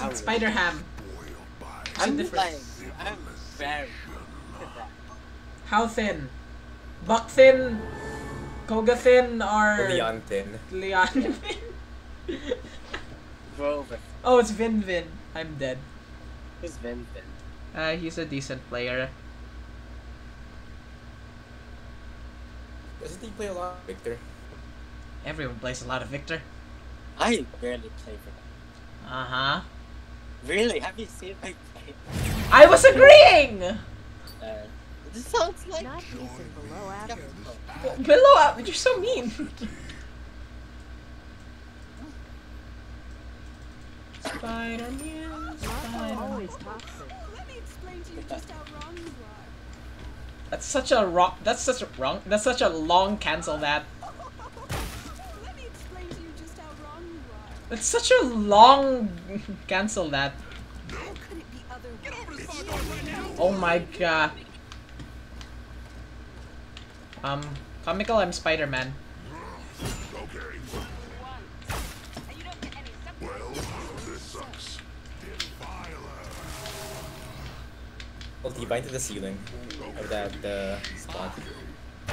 Wow. Spider Ham. I'm different. like, I'm very. Look at that. How thin? Buck thin, Koga thin, or Lian Thin. Lian thin? Grover. oh, it's Vin Vin. I'm dead. Who's Vin Vin? Uh, he's a decent player. Doesn't he play a lot, Victor? Everyone plays a lot of Victor. I barely play for that. Uh huh. Really? Have you seen my play? I was agreeing. Uh, this sounds like. Not below average. Below, uh, you're so mean. Spider-Man. Spider-Man. always toxic. Let me explain to you just how wrong you are. That's such a wrong. That's such a wrong. That's such a long cancel. That. That's such a long cancel. That. How could it be otherwise? Oh my god. Um, comical. I'm Spider-Man. Well, he bind to the ceiling of that uh, spot.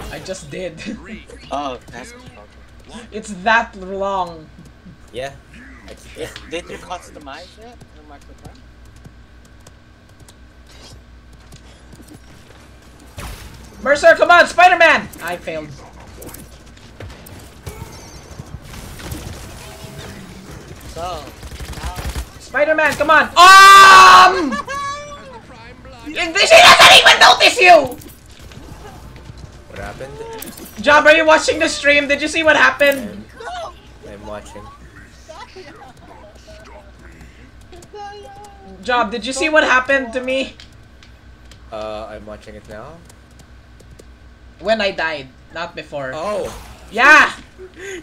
I just did. Oh, that's it's that long. Yeah. Yeah, Did you customize it? The microphone? Mercer, come on, Spider-Man! I failed. So, now. Spider-Man, come on! Um! She doesn't even notice you! What happened? Job, are you watching the stream? Did you see what happened? I'm watching. Job, did you see what happened to me Uh, I'm watching it now. when I died? Not before. Oh! Yeah!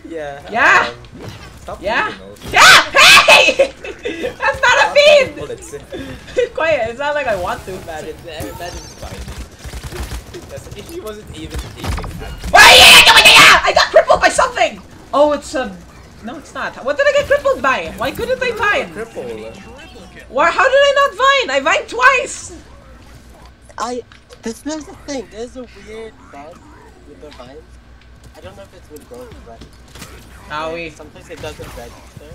Yeah. Yeah. Um, stop Yeah? Yeah! Hey! That's not a feed! Quiet, it's not like I want to. Imagine, imagine it's fine. If he wasn't even aiming at Ah, yeah, yeah, yeah, yeah! I got crippled by something! Oh, it's a... No, it's not. What did I get crippled by? Why couldn't I vine? cripple. Why, how did I not vine? I vined twice! I. This is the thing. There's a weird bug with the vines. I don't know if it's with growth, but Owie. sometimes it doesn't register.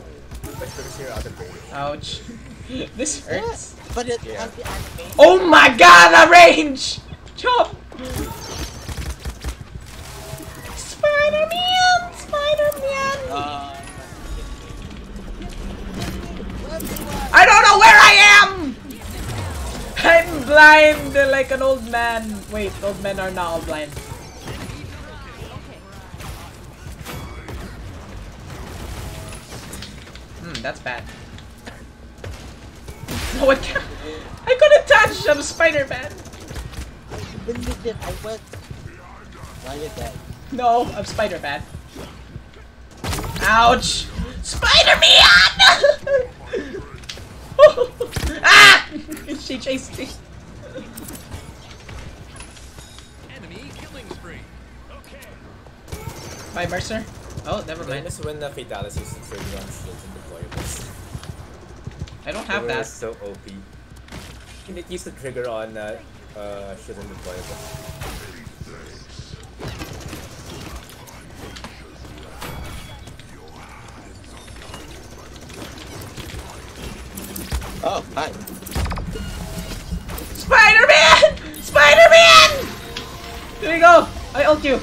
Let's here out of range. Ouch. this hurts. But it Yeah. has the animation. Oh my god, the range! Chop! Spider-Man! Spider-Man! Uh, I don't know where I am! I'm blind like an old man. Wait, old men are not all blind. Hmm, that's bad. No, I can't. I couldn't touch. I'm Spider-Man. No, I'm Spider-Man. Ouch! Spider-Man! ah! she chased me. Bye, Mercer. Oh, never mind. is when the Fatalis used to trigger on shields and deployables. I don't have were that. so OP. And it used to trigger on uh, uh, shields and deployables. Oh, hi. Spider-Man! Spider-Man! There you go. I ult you.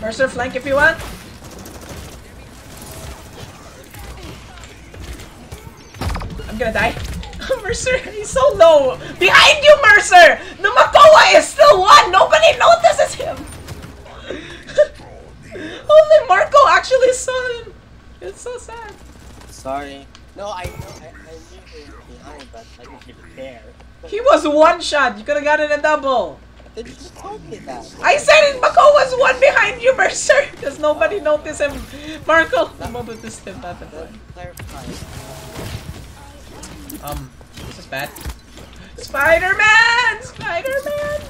Mercer, flank if you want. I'm gonna die. Mercer, he's so low. Behind you, Mercer! The Makoa is still one. Nobody notices him. Only Marco actually saw him. It's so sad. Sorry. No, I know. I, I knew he was behind, but I didn't really care. He was one shot. You could have gotten a double. Then you just told me that. I said it. Mako was one behind you, Mercer. Because nobody noticed him. Marco, nobody noticed him. Not that Then time. clarify. Um, this is bad. Spider-Man! Spider-Man!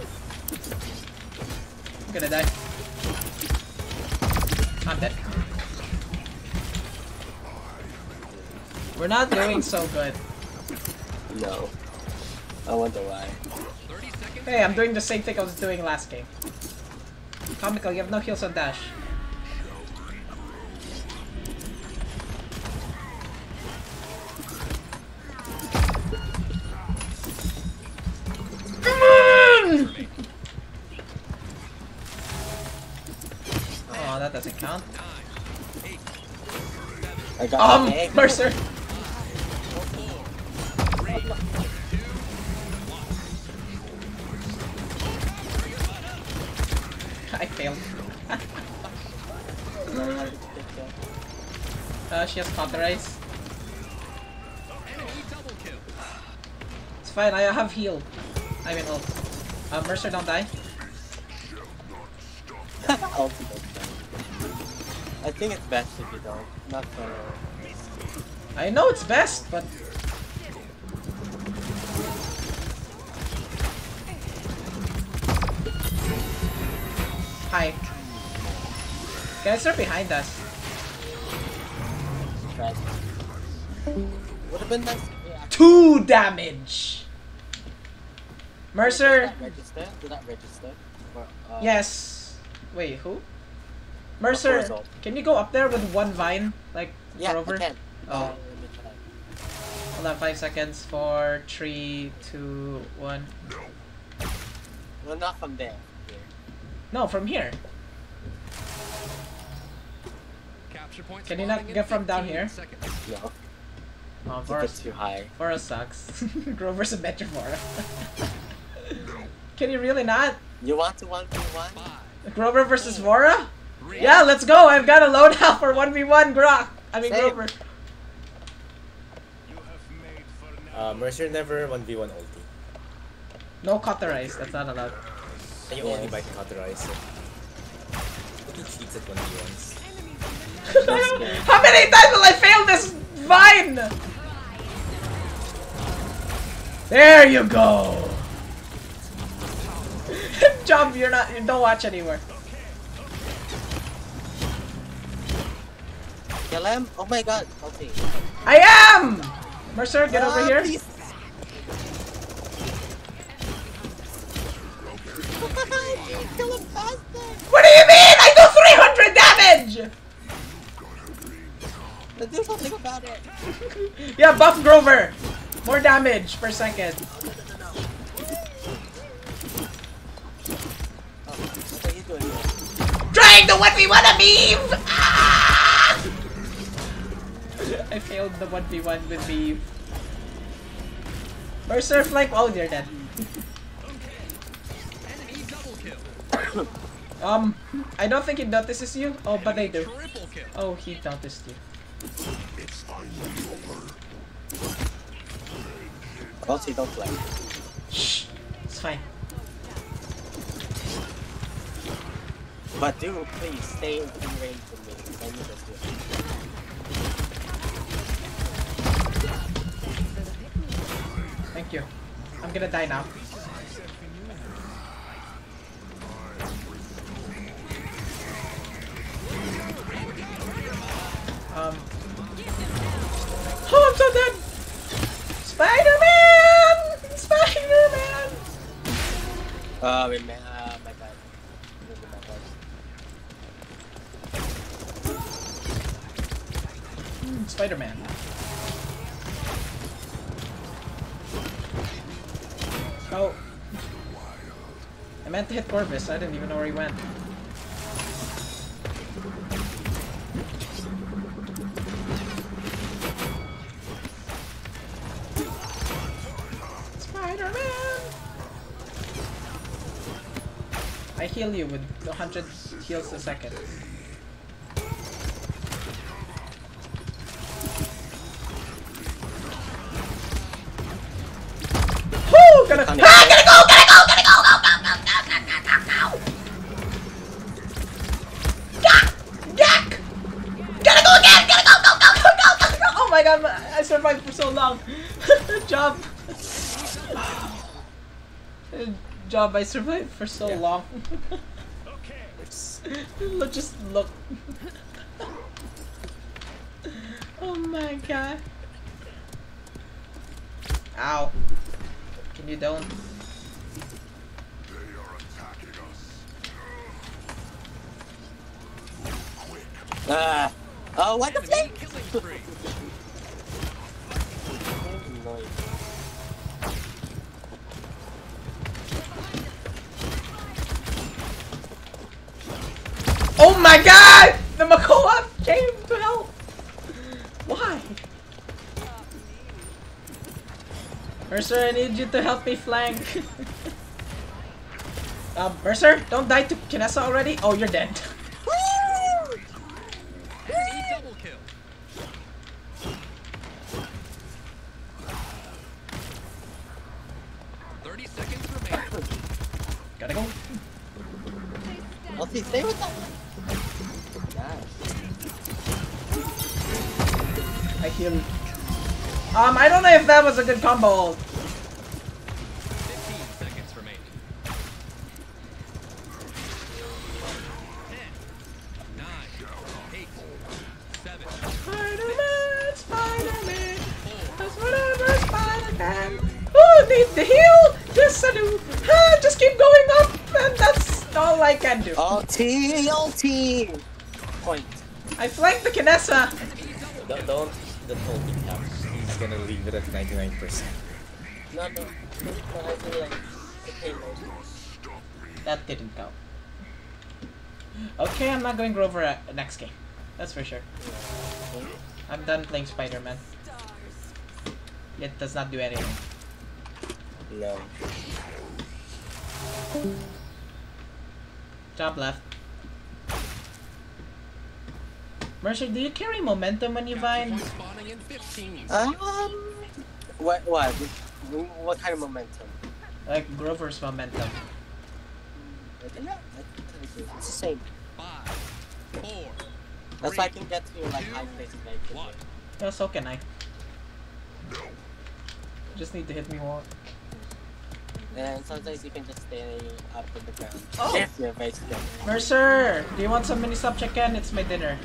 I'm gonna die. I'm dead. We're not doing so good. No. I want to lie. Hey, I'm doing the same thing I was doing last game. Comical, you have no heals on dash. Oh, that doesn't count. I got Um. Mercer! I failed. Uh, she has cauterize. It's fine, I have heal. I mean ult. Uh, Mercer, don't die. I think it's best if you don't. Not for. I know it's best, but... Hi. Guys are behind us. Would have been nice. actually- Two damage! Did Mercer, that register? Did that register? For, uh, yes. Wait, who? Mercer, can you go up there with one vine? Like, Yeah, Grover? I can. Oh. Let me try. Hold on, five seconds. Four, three, two, one. Well, not from there. Here. No, from here. Capture points Can you not get from down here? seconds. No, Oh, it's a Vora, bit too high. Vora sucks. Grover's a better Vora. Can you really not? You want to 1v1? Five, Grover versus Vora? Three, Yeah, let's go. I've got a loadout for 1v1 Grok. I mean, Same. Grover. Uh, Mercer never 1v1 ulti. No cauterize. That's not allowed. And you Yeah. only buy cauterize. So. He cheats at 1v1s. How many times will I fail this vine? There you go. Jump, you're not. You don't watch anymore. Kill him? Oh my god. Okay. I am. Mercer, get over Ah, here. please. Kill him faster! What do you mean? I do 300 damage. Let's do something about it. Yeah, buff Grover. More damage per second. Oh, what are Trying to 1v1 a meme! Ah! I failed the 1v1 with Meve. Mercer flank. Oh, you're dead. enemy double kill. Um, I don't think he notices you. Oh, but they do. Oh, he noticed you. Also, don't play. Shh. It's fine. But do please stay in range with me. I'm gonna die now. Um. Oh, I'm so dead! Spider-Man! Spider-Man! Uh, man. Hit Corvus. I didn't even know where he went. Spider-Man! I heal you with 100 heals a second. I survived for so long. Good job. Good job. I survived for so Yeah. long. Let's just look. oh my god. Ow. Can you don't? Ah. Oh, what the Enemy flip? Oh my god! The Makoa came to help! Why? Mercer, I need you to help me flank. um, Mercer, don't die to Kinessa already. Oh, you're dead. I heal. Um, I don't know if that was a good combo. Fifteen seconds remaining. Ten, nine, eight, seven, Spider-Man, Spider-Man, four, does whatever Spider-Man. Need the heal? Yes, I do. Ah, just keep going up, and that's all I can do. Ulti, ulti. Point. I flanked the Kinessa. Don't, don't, don't hold me down. He's gonna leave it at 99%. No, no. But I feel like the. That didn't count. Okay, I'm not going Grover uh, next game. That's for sure. I'm done playing Spider-Man. It does not do anything. No. Job left. Mercer, do you carry momentum when you capture vine? Point fifteen. Um. What? What? What kind of momentum? Like Grover's momentum. Yeah, I think it's the same. Five, four, That's why I can get to like high places very one. quickly. Yeah, so can I. Just need to hit me more. And sometimes you can just stay up in the ground. Oh. If you're very skilled. Mercer, do you want some mini sub chicken? It's my dinner.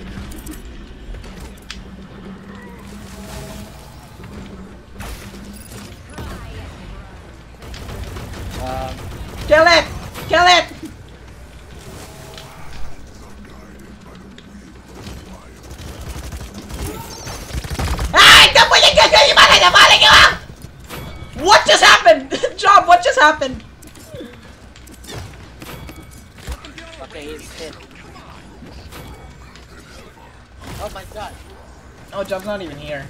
Happened? okay, he's hit. Oh my god. Oh, Job's not even here.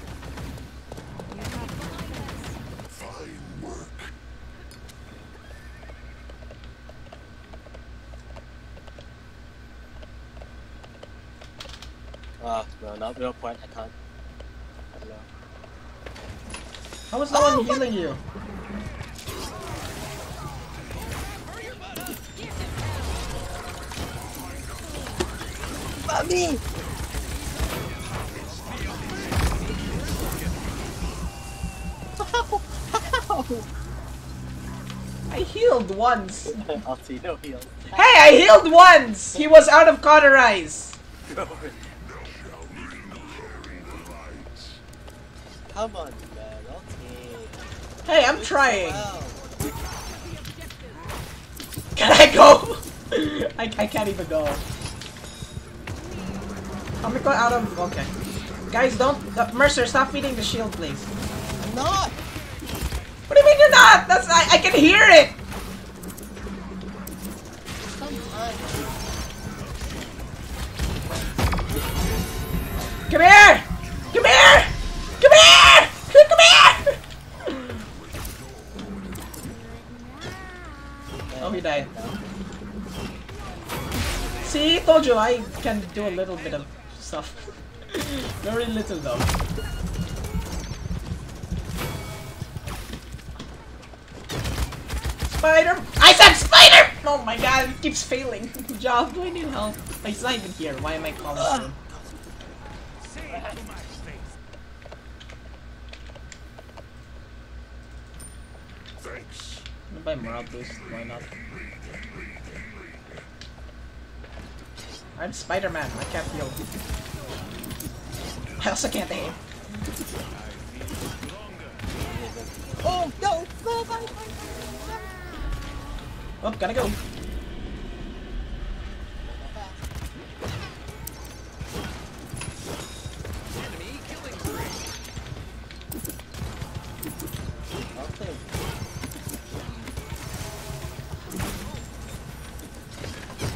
Ah, oh, no, no, no point. I can't. I don't. How was no one oh healing you? Mommy! I healed once. I'll see no heals. Hey, I healed once! He was out of cauterize. Come on, man. Hey, I'm trying. Can I go? I, I can't even go. I'm gonna go out of. Okay. Guys, don't. Uh, Mercer, stop feeding the shield, please. I'm not! What do you mean you're not? That's I, I can hear it! Come here! Come here! Come here! Come here! Oh, he died. See, told you I can do a little bit of stuff. Very little though. Spider! I said spider! Oh my god, it keeps failing. Job, do I need help? He's not even here. Why am I calling him? I'm gonna buy. Why not? I'm Spider-Man. I can't heal. I also can't aim. Oh no! No! Bye, bye, bye. Oh, gotta go.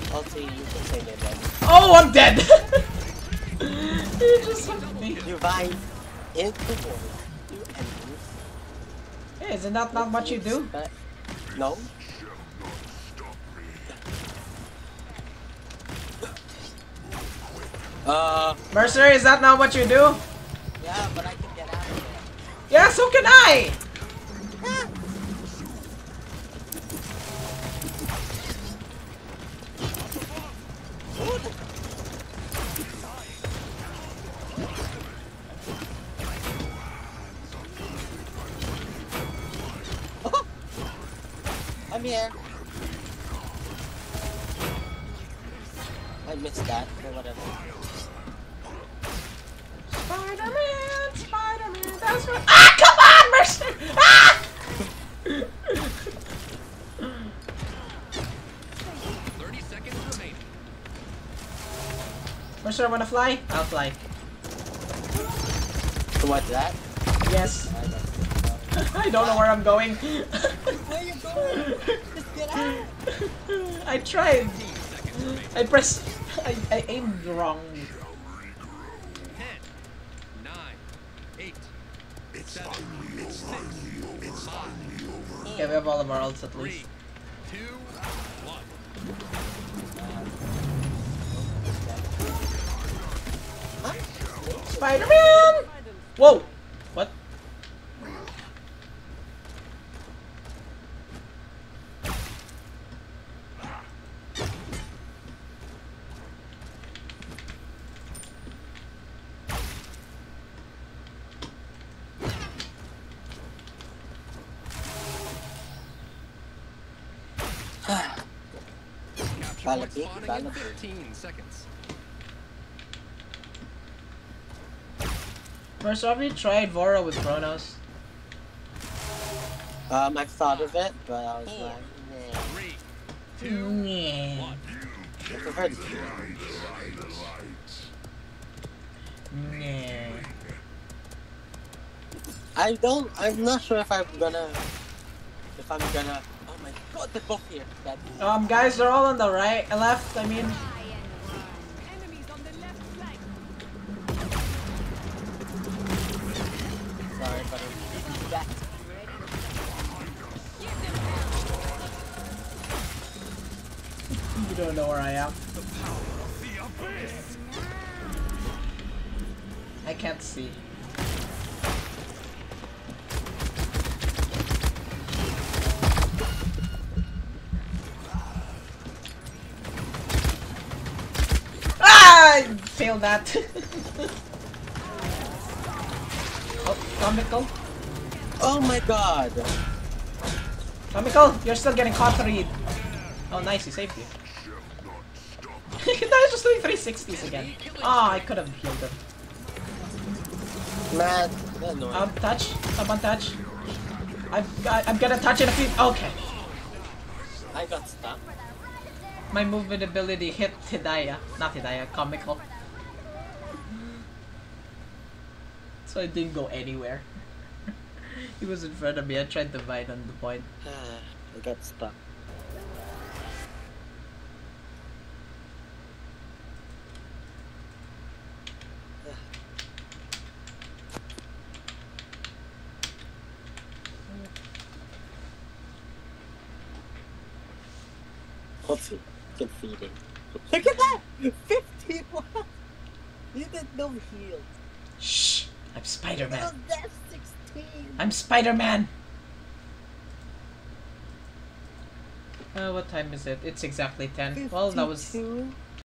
You can say name then. Oh, I'm dead! you just hit me. You vine into war. You enemies. Hey, isn't that not what you do? No. Uh, Mercer, is that not what you do? yeah, but I can get out of there. Yeah, so can I! I'm here. I missed that, but whatever. Spider-Man, Spider-Man, that's right. Ah, come on, Mercer! Ah! 30 seconds remaining. Mercer, wanna fly? I'll fly. So what's that? Yes. I don't know. I don't know where I'm going. Where you going? Just get out. I tried. 15. I pressed. I, I aimed wrong. 10, 9, 8, 7, 6, 5, Okay, we have all of our ults at least. 2, 1. Spider-Man! Whoa! What? Capture Bala point big, spawning bala in big. 15 seconds. Mercer, have you tried Vora with Chronos? Um, I've thought of it, but I was Four. like, nah. 3, 2, Yeah. 1. I prefer the Yeah. I don't. I'm not sure if I'm gonna. If I'm gonna. Oh my god, here. That, Um, guys, they're all on the right, left. I mean, Enemies on the left flank. sorry, but I'm. That. you don't know where I am. I can't see. Failed that. oh, comical. Oh my god. Comical, you're still getting caught read. Oh, nice, he saved you. that was just doing 360s again. Ah, I could have healed him. Man, that's annoying. Um, touch. Someone touch. I've got, I'm gonna touch it a few. Okay. I got stuck. My movement ability hit Hidaya. Not Hidaya, comical. So I didn't go anywhere. he was in front of me. I tried to bite on the point. I got stuck. What's it? Defeating. Look at that! 15 wow. You did no heal. Shh! I'm Spider-Man. Oh, that's 16. I'm Spider-Man! Uh, what time is it? It's exactly 10. Well, that was... 52.